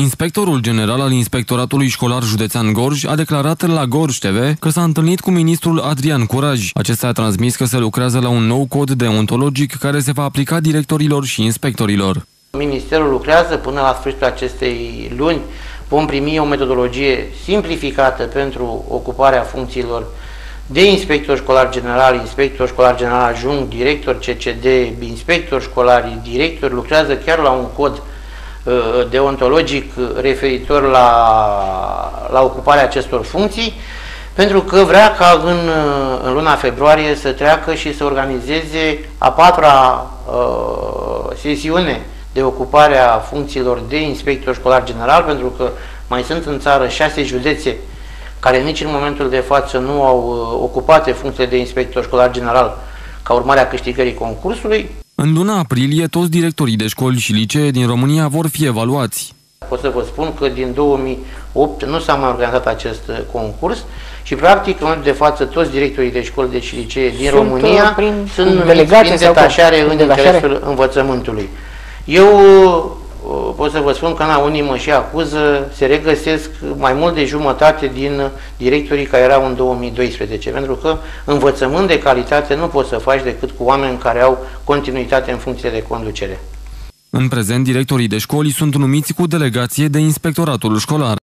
Inspectorul general al Inspectoratului Școlar Județean Gorj a declarat la Gorj TV că s-a întâlnit cu ministrul Adrian Curaj. Acesta a transmis că se lucrează la un nou cod deontologic care se va aplica directorilor și inspectorilor. Ministerul lucrează până la sfârșitul acestei luni. Vom primi o metodologie simplificată pentru ocuparea funcțiilor de inspector școlar general, inspector școlar general ajung, director CCD, inspector școlari, director, lucrează chiar la un cod uh, deontologic referitor la, la ocuparea acestor funcții, pentru că vrea ca în, uh, în luna februarie să treacă și să organizeze a patra uh, sesiune de ocupare a funcțiilor de inspector școlar general, pentru că mai sunt în țară șase județe care nici în momentul de față nu au uh, ocupate funcțiile de inspector școlar general ca urmare a câștigării concursului. În luna aprilie, toți directorii de școli și licee din România vor fi evaluați. Pot să vă spun că din 2008 nu s-a mai organizat acest uh, concurs și practic în momentul de față toți directorii de școli de și licee din sunt România uh, prin sunt numiți prin detașare în interesul învățământului. Eu pot să vă spun că na, unii mă și acuză, se regăsesc mai mult de jumătate din directorii care erau în 2012, pentru că învățământ de calitate nu poți să faci decât cu oameni care au continuitate în funcție de conducere. În prezent, directorii de școli sunt numiți cu delegație de inspectoratul școlar.